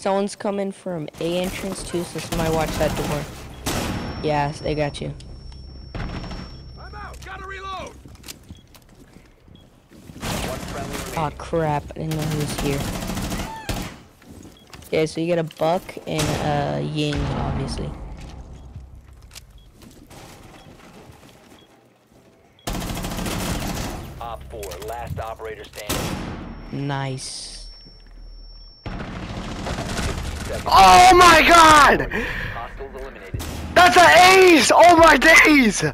Someone's coming from A entrance too, so somebody watch that door. Yes, they got you. I'm out. Gotta reload. One friendly. Oh crap, I didn't know he was here. Okay, so you get a buck and a ying, obviously. Op 4, last operator standing. Nice. 57. Oh my god! That's an ace! Oh my days!